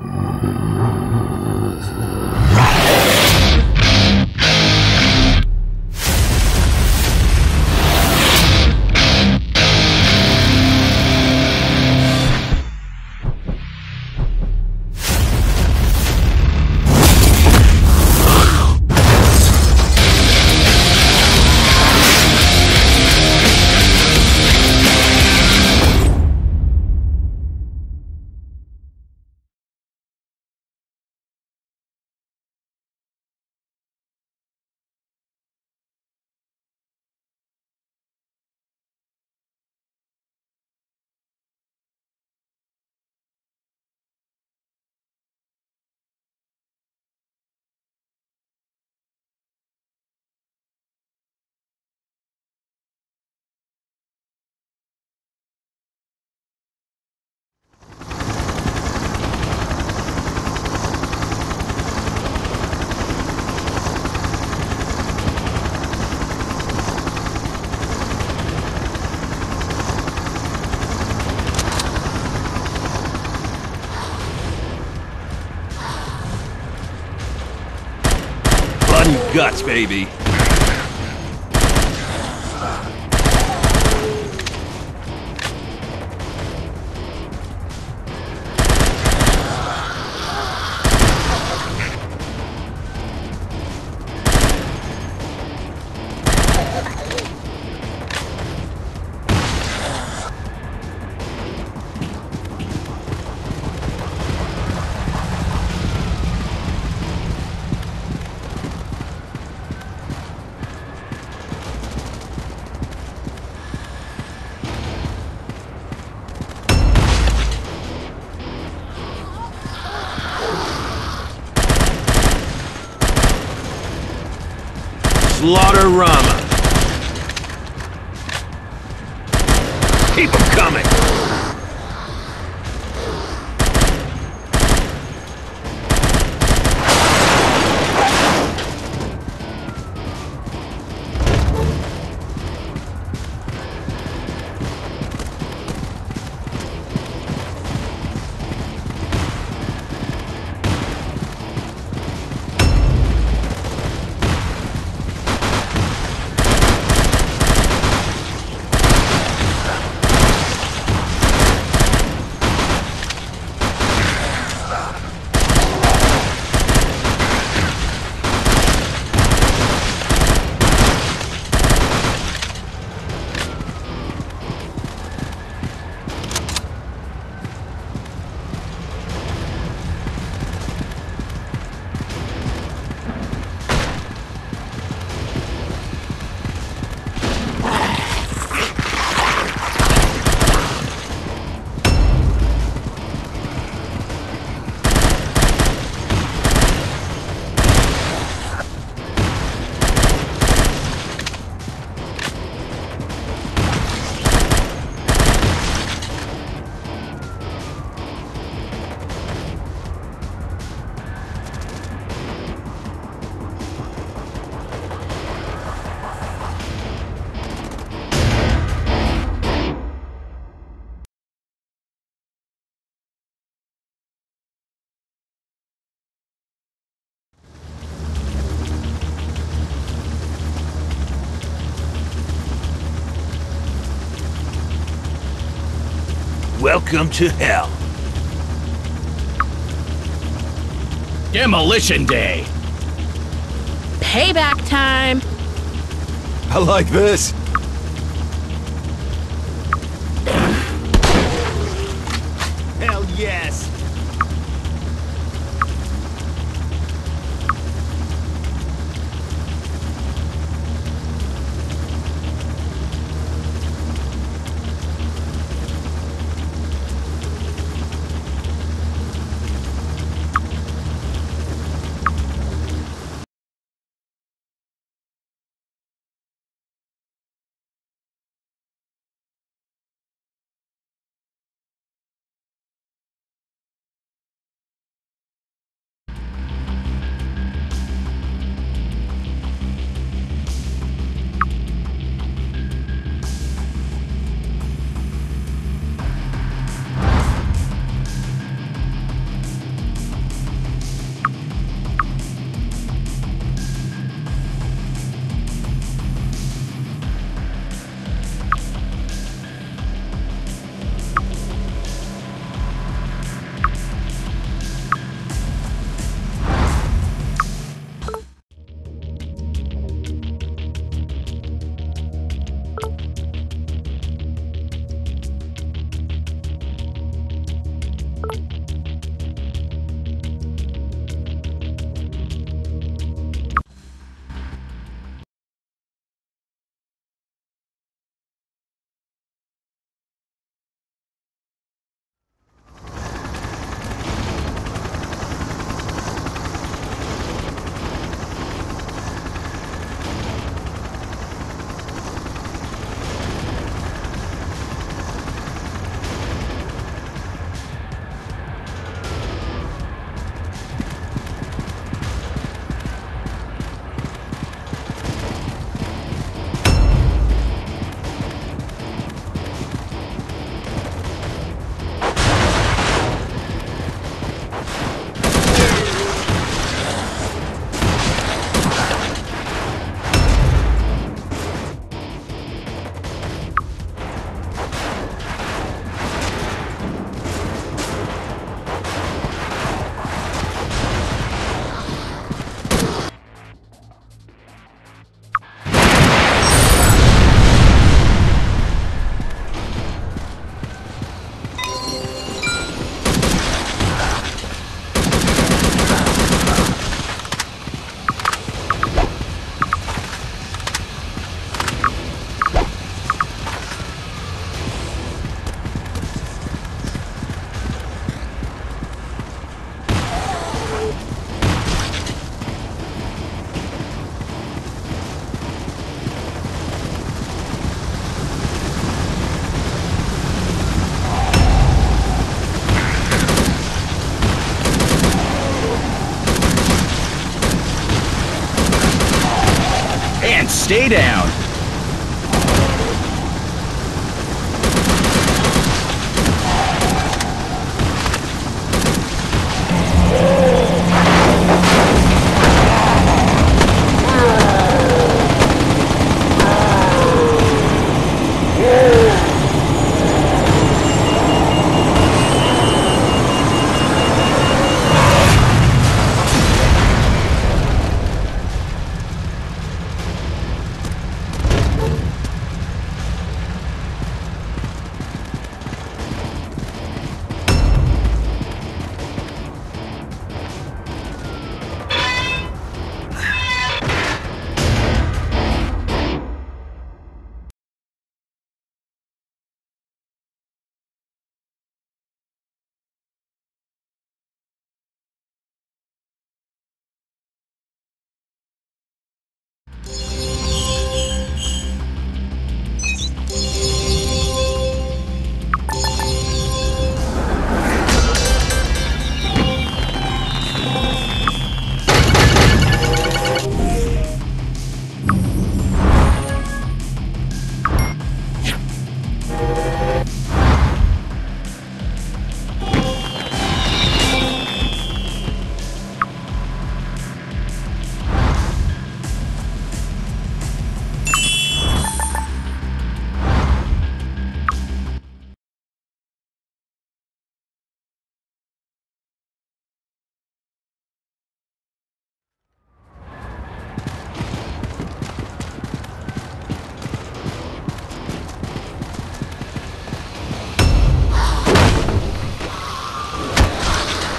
And guts, baby. Slaughterama. Keep Welcome to hell. Demolition Day. Payback time! I like this. Hell yes. Stay down.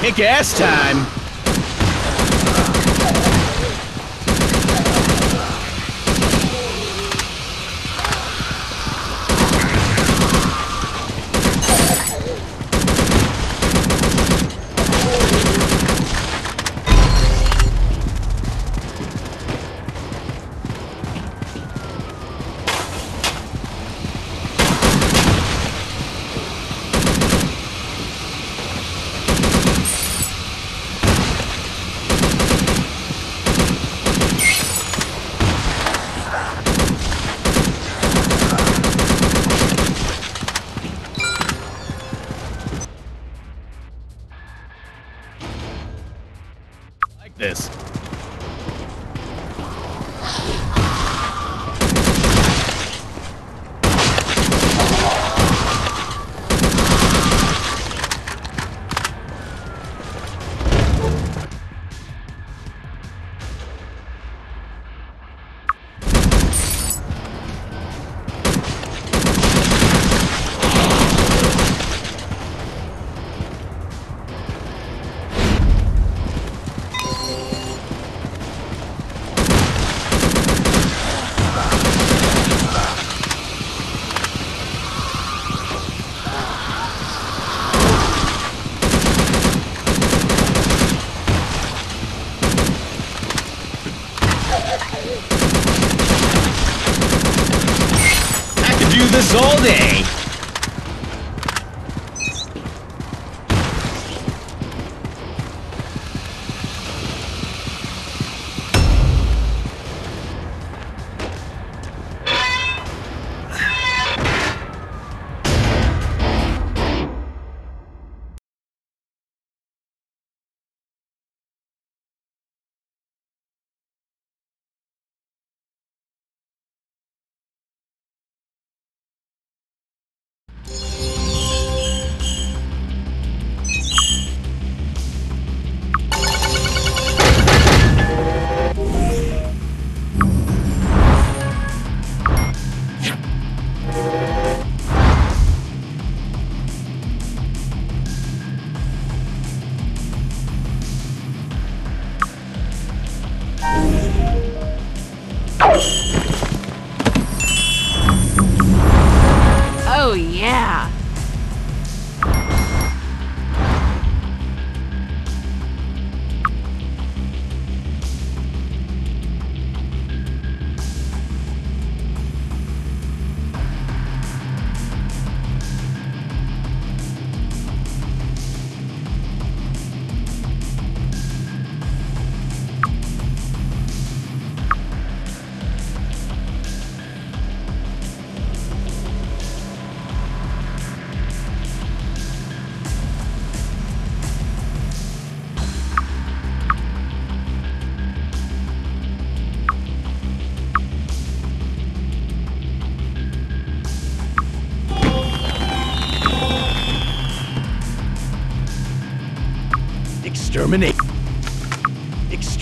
Kick ass time.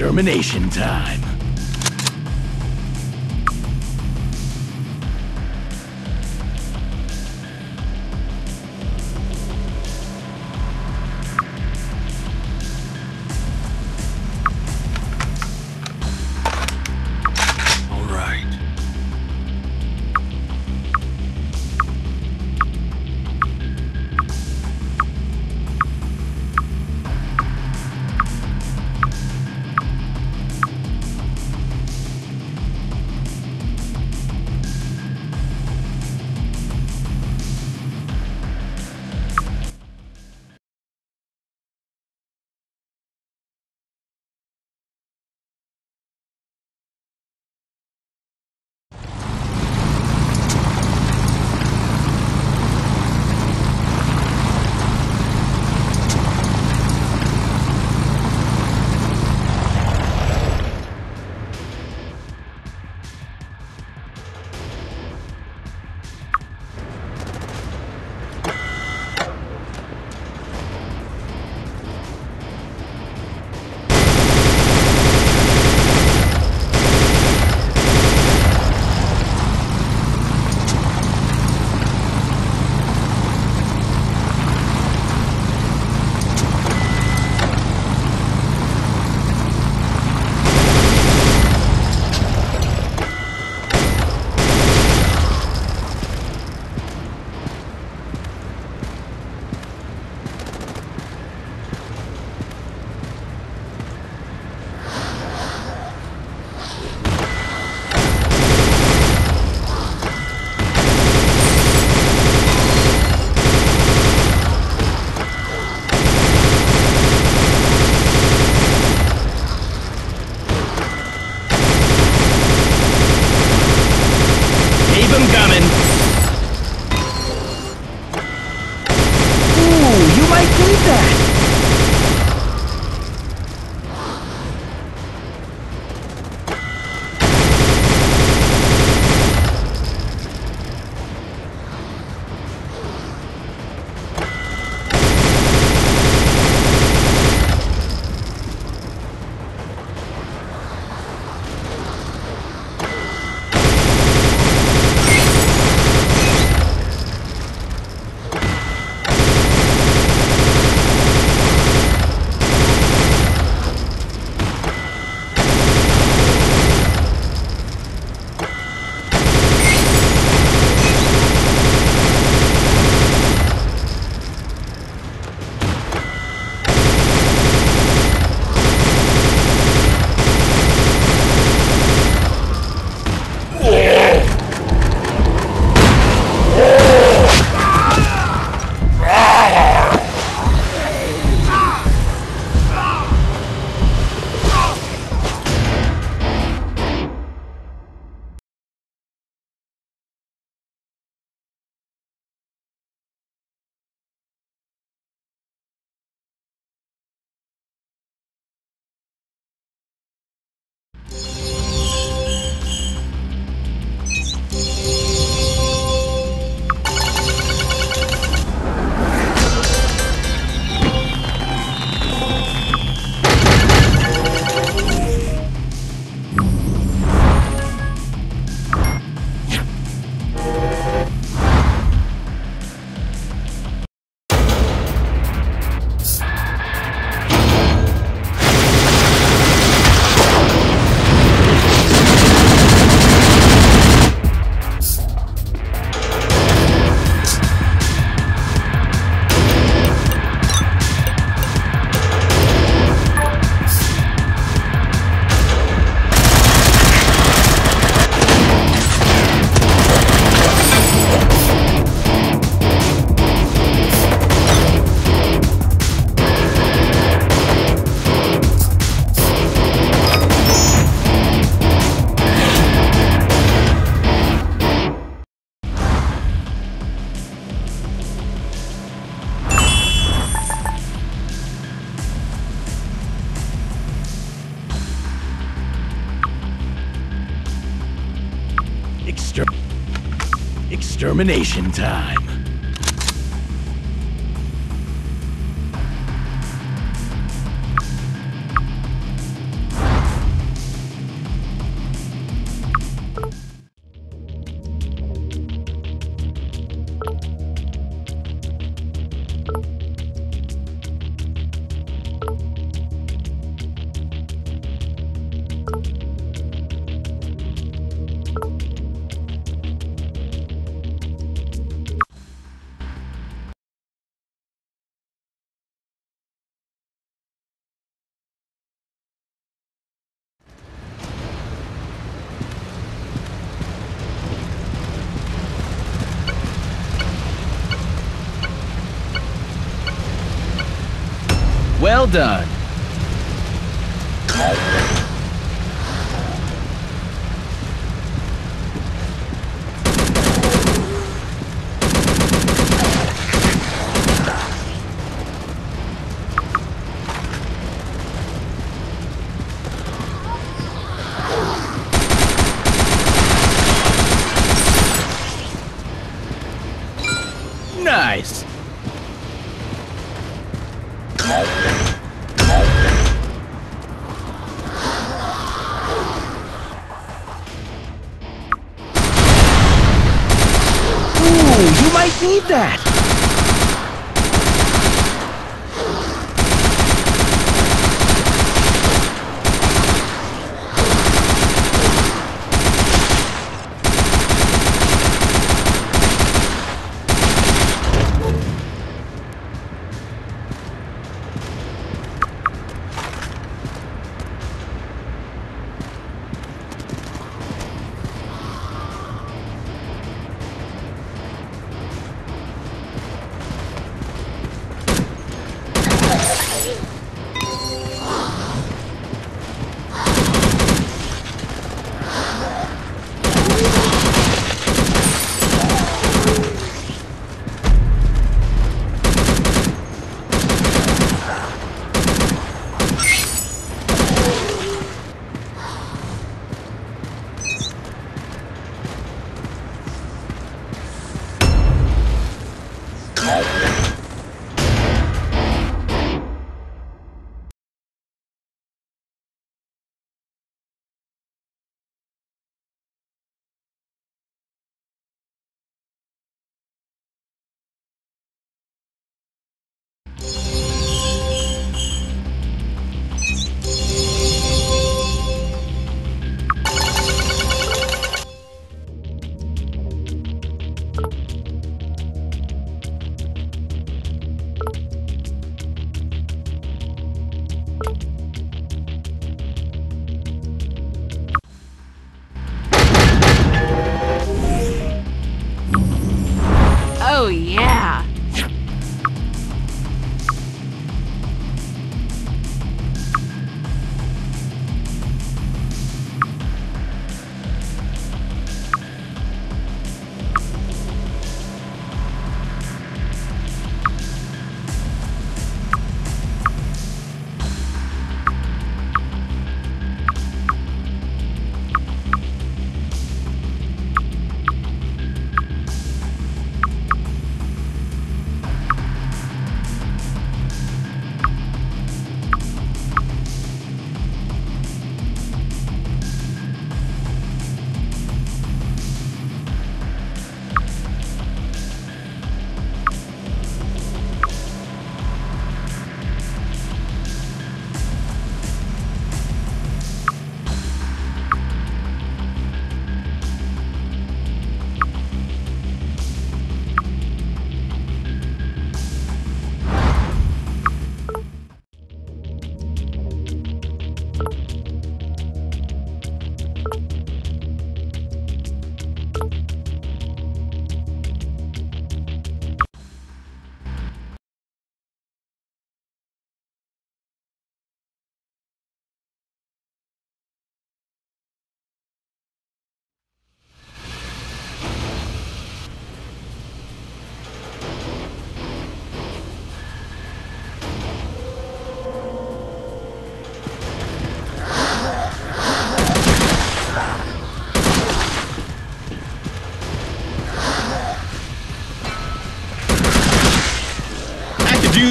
Extermination time. Extermination time. Done. That.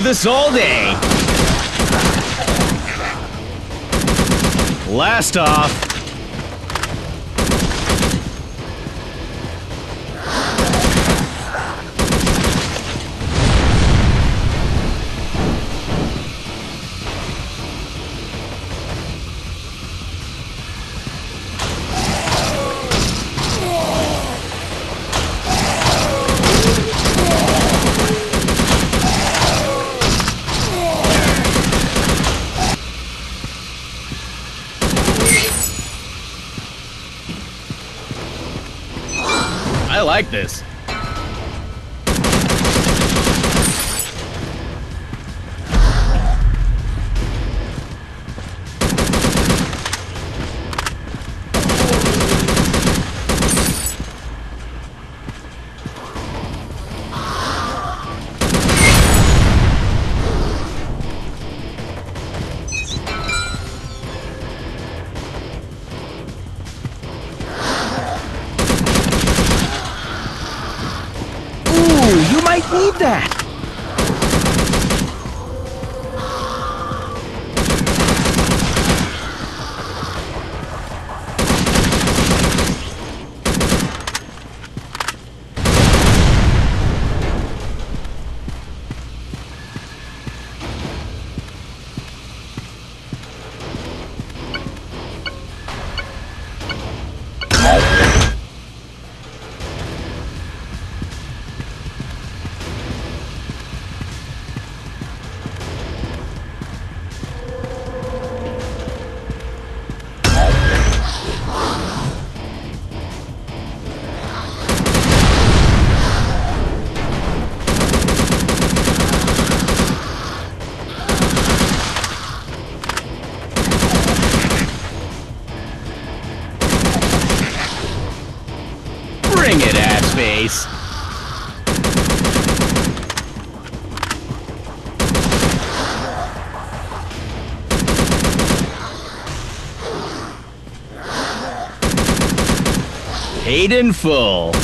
This all day. Last off. Like this. That. Paid in full.